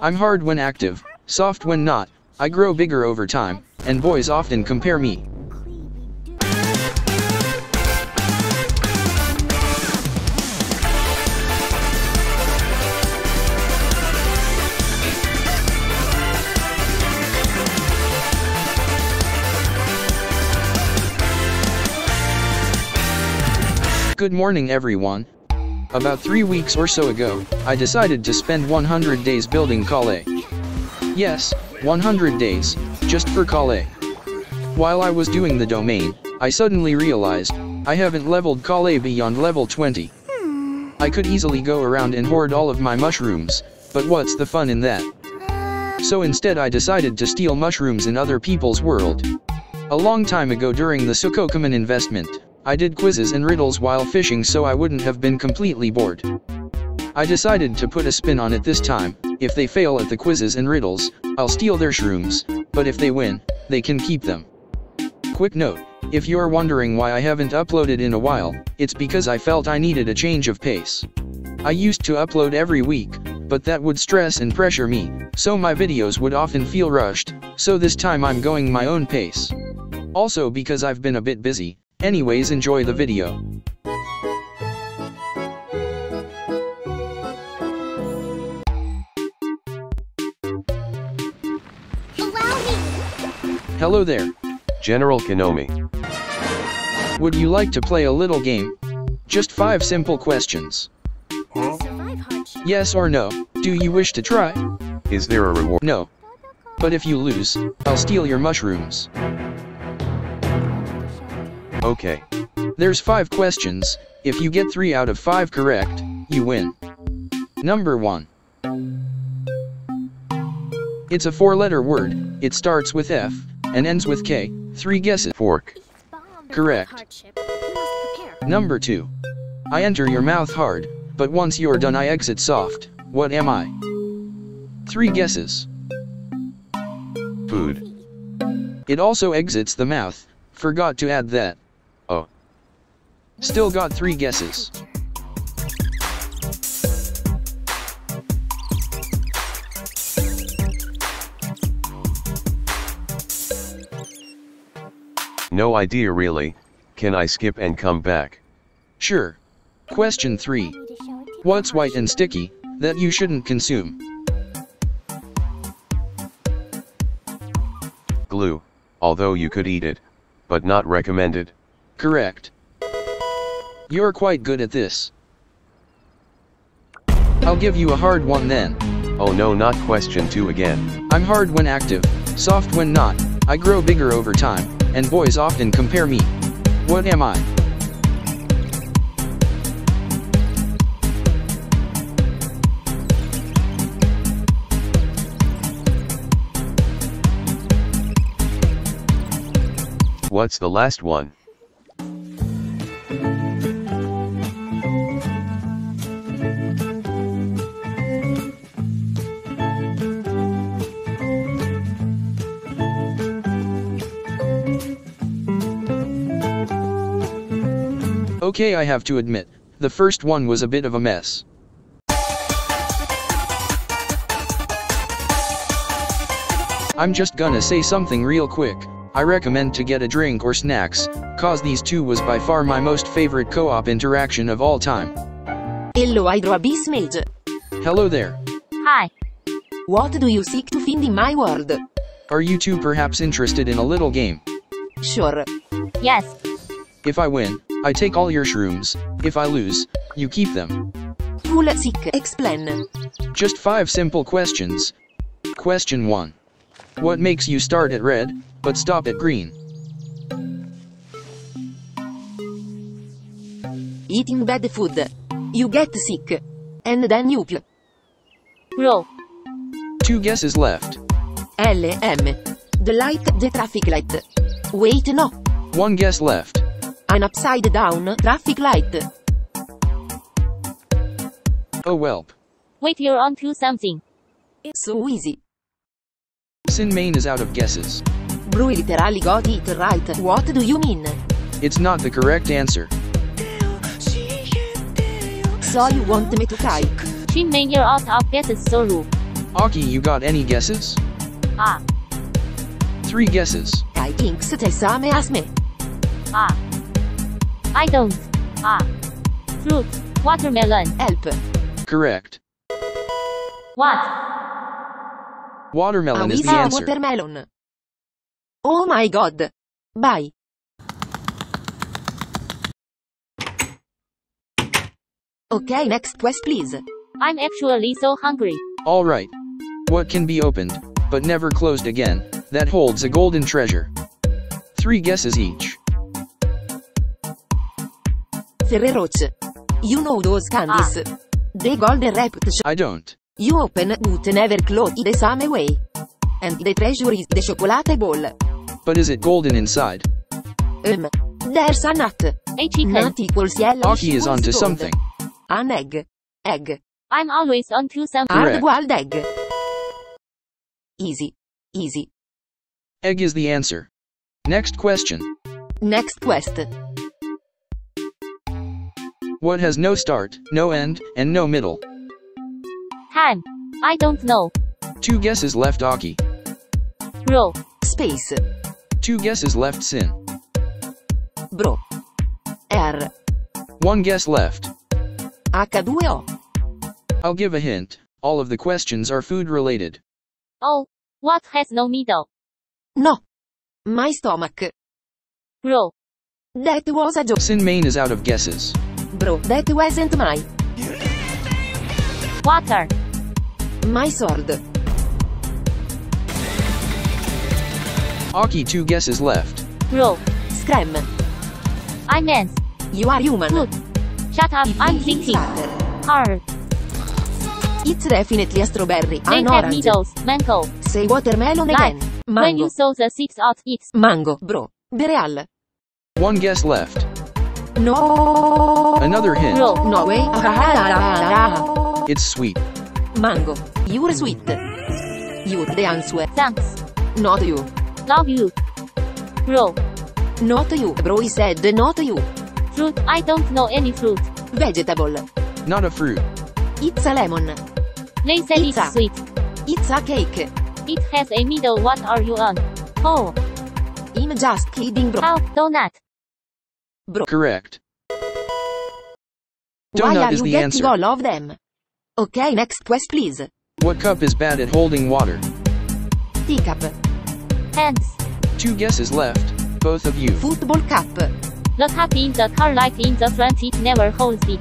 I'm hard when active, soft when not, I grow bigger over time, and boys often compare me. Good morning everyone. About three weeks or so ago, I decided to spend 100 days building Collei. Yes, 100 days, just for Collei. While I was doing the domain, I suddenly realized, I haven't leveled Collei beyond level 20. I could easily go around and hoard all of my mushrooms, but what's the fun in that? So instead I decided to steal mushrooms in other people's world. A long time ago during the Sukokuman investment, I did quizzes and riddles while fishing so I wouldn't have been completely bored. I decided to put a spin on it this time, if they fail at the quizzes and riddles, I'll steal their shrooms, but if they win, they can keep them. Quick note, if you're wondering why I haven't uploaded in a while, it's because I felt I needed a change of pace. I used to upload every week, but that would stress and pressure me, so my videos would often feel rushed, so this time I'm going my own pace. Also because I've been a bit busy, Anyways enjoy the video. Hello there. General Konomi. Would you like to play a little game? Just five simple questions. Yes or no, do you wish to try? Is there a reward? No. But if you lose, I'll steal your mushrooms. Okay. There's five questions, if you get three out of five correct, you win. Number 1. It's a four-letter word, it starts with F, and ends with K, three guesses. Fork. Correct. Number 2. I enter your mouth hard, but once you're done I exit soft, what am I? Three guesses. Food. It also exits the mouth, forgot to add that. Still got three guesses. No idea really, can I skip and come back? Sure. Question 3. What's white and sticky, that you shouldn't consume? Glue, although you could eat it, but not recommended. Correct. You're quite good at this. I'll give you a hard one then. Oh no not question 2 again. I'm hard when active, soft when not, I grow bigger over time, and boys often compare me. What am I? What's the last one? Okay I have to admit, the first one was a bit of a mess. I'm just gonna say something real quick, I recommend to get a drink or snacks, cause these two was by far my most favorite co-op interaction of all time. Hello Hydro Abyss Mage. Hello there. Hi. What do you seek to find in my world? Are you two perhaps interested in a little game? Sure. Yes. If I win, I take all your shrooms, if I lose, you keep them. Cool Sick Explain. Just five simple questions. Question 1. What makes you start at red, but stop at green? Eating bad food. You get sick. And then you puke. Row. Two guesses left. LM. The light, the traffic light. Wait no. One guess left. An upside down traffic light. Oh whelp. Wait you're on to something. It's so easy. Sin Main is out of guesses. Bro literally got it right. What do you mean? It's not the correct answer. So you want me to cry? Shin Main you're out of guesses so rude. Aki, you got any guesses? Ah. Three guesses. Kai Kings Tessame Asme. Ah. I don't. Ah. Fruit. Watermelon. Help. Correct. What? Watermelon is the Awisa answer. watermelon. Oh my god. Bye. Okay, next quest please. I'm actually so hungry. Alright. What can be opened, but never closed again, that holds a golden treasure? Three guesses each. Ferreroch. You know those candies. The golden wrapped I don't. You open but never close the same way. And the treasure is the chocolate ball. But is it golden inside? Um. There's a nut. A chicken. Nut equals yellow. Aki is onto something. An egg. Egg. I'm always on to something. Correct. Hard boiled egg. Easy. Easy. Egg is the answer. Next question. Next quest. What has no start, no end, and no middle? Time. I don't know. Two guesses left Aki. Bro. Space. Two guesses left Sin. Bro. R. One guess left. H2O. I'll give a hint. All of the questions are food related. Oh. What has no middle? No. My stomach. Bro. That was a joke. Sin Main is out of guesses. Bro, that wasn't my. Water. My sword. Aki two guesses left. Bro. Scram. I'm ants. You are human. Food. Shut up. I'm thinking. Hard. It's definitely a strawberry. They An have orange. middles. Mango. Say watermelon Life. again. When Mango. you sow the seeds out, it's Mango. Bro. Bereal. One guess left. No. Another hint. Bro. No way. Ah, It's sweet. Mango. You're sweet. You're the answer. thanks. Not you. Love you. Bro. Not you. Bro, he said not you. Fruit. I don't know any fruit. Vegetable. Not a fruit. It's a lemon. They said Pizza. it's sweet. It's a cake. It has a middle. What are you on? Oh. I'm just kidding, bro. How? Donut. Correct. Why Donut are is you the getting answer. all of them? Okay, next quest, please. What cup is bad at holding water? Teacup. Hands. Two guesses left. Both of you. Football cup. The cup in the car light in the front. It never holds it.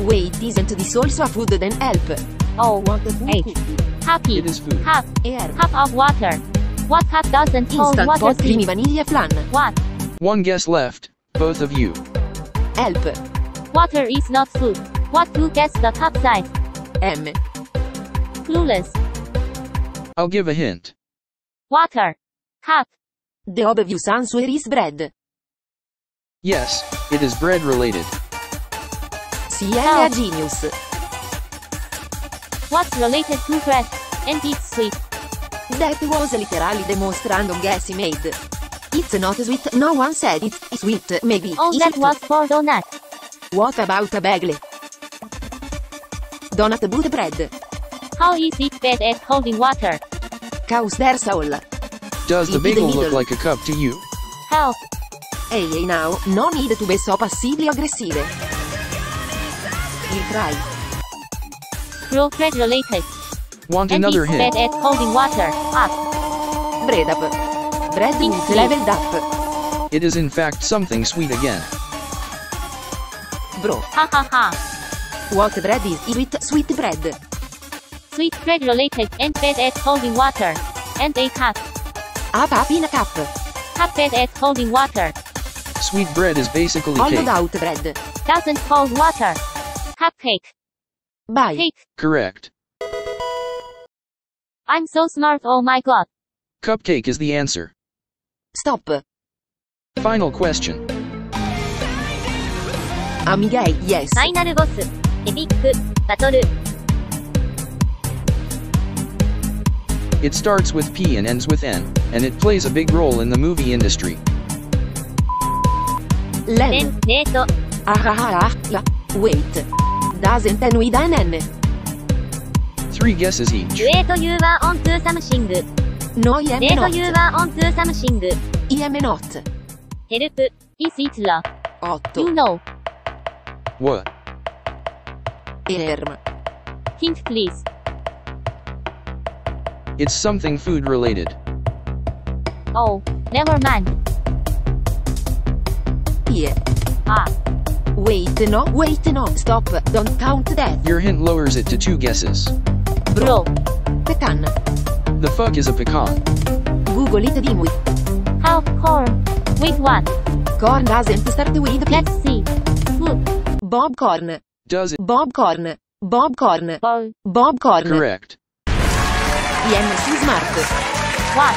Wait, isn't this also a food then help? Oh. Want a food Eight. Happy. It is food. Cup. Air. Cup of water. What cup doesn't hold Instant water? pot creamy vanilla flan. What? One guess left. Both of you. Help. Water is not food. What do guess the cup size? M. Clueless. I'll give a hint. Water. Cup. The obvious answer is bread. Yes, it is bread related. CL a genius. What's related to bread? And it's sweet. That was literally the most random guess he made. It's not sweet, no one said it's sweet, maybe. Oh, Is that it? was for donut. What about a bagel? Donut but bread. How is it bad at holding water? Cause there's all. Does the In the bagel look like a cup to you? Help. Hey, hey now, no need to be so passively aggressive. We'll try. Bro, bread related. Want And another it's hint? bad at holding water. Up. Bread up. Bread It's with leveled up. It is in fact something sweet again. Bro, Ha ha ha. what bread is sweet, sweet bread? Sweet bread related and bad at holding water. And a cup. A pap in a cup. Cup bad at holding water. Sweet bread is basically Hollowed cake. out bread. Doesn't hold water. Cupcake. Bye. Cake. Correct. I'm so smart, oh my god. Cupcake is the answer. Stop. Final question. Um, Amigai, yes. Final boss. Epic. Battle. It starts with P and ends with N, and it plays a big role in the movie industry. Len. Len. Ah, ah, ah, wait. Doesn't end with an N three guesses each. Wait, you are onto something. No, I am Wait, not. you are onto something. I am not. Help. Is it love? Otto. You know. What? Erm. Hint, please. It's something food related. Oh, never mind. Yeah. Ah. Wait, no, wait, no, stop, don't count that. Your hint lowers it to two guesses bro. Pecan. The fuck is a pecan? Google it dimwi. How corn. With what? Corn doesn't start with P. Let's see. Hmm. Food. Bobcorn. Does it? Bobcorn. Bobcorn. Ball. Bobcorn. Correct. IMC Smart. What?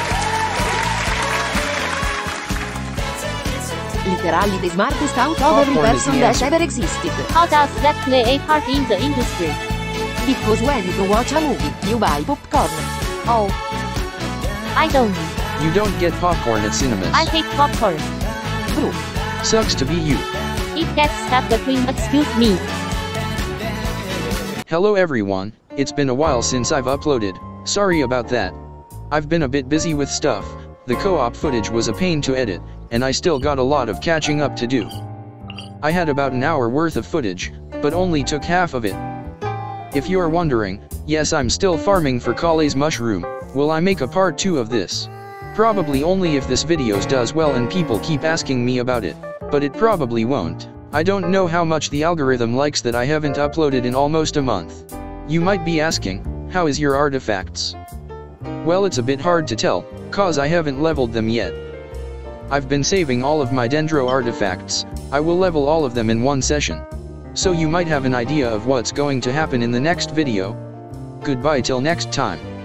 Literally the smartest out of every person that ever existed. How does that play a part in the industry? Because when you watch a movie, you buy popcorn. Oh. I don't. You don't get popcorn at cinemas. I hate popcorn. True. Sucks to be you. It gets stuck between excuse me. Hello everyone, it's been a while since I've uploaded, sorry about that. I've been a bit busy with stuff, the co-op footage was a pain to edit, and I still got a lot of catching up to do. I had about an hour worth of footage, but only took half of it. If you are wondering, yes I'm still farming for Collei's mushroom, will I make a part 2 of this? Probably only if this videos does well and people keep asking me about it, but it probably won't. I don't know how much the algorithm likes that I haven't uploaded in almost a month. You might be asking, how is your artifacts? Well it's a bit hard to tell, cause I haven't leveled them yet. I've been saving all of my Dendro artifacts, I will level all of them in one session. So you might have an idea of what's going to happen in the next video. Goodbye till next time.